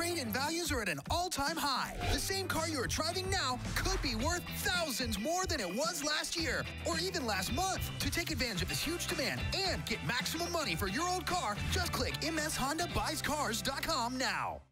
trade-in values are at an all-time high. The same car you are driving now could be worth thousands more than it was last year or even last month. To take advantage of this huge demand and get maximum money for your old car, just click mshondabuyscars.com now.